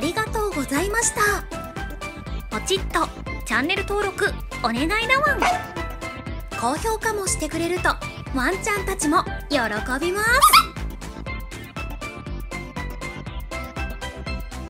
ありがとうございました。ポチッとチャンネル登録お願いだワン高評価もしてくれるとワンちゃんたちも喜びます。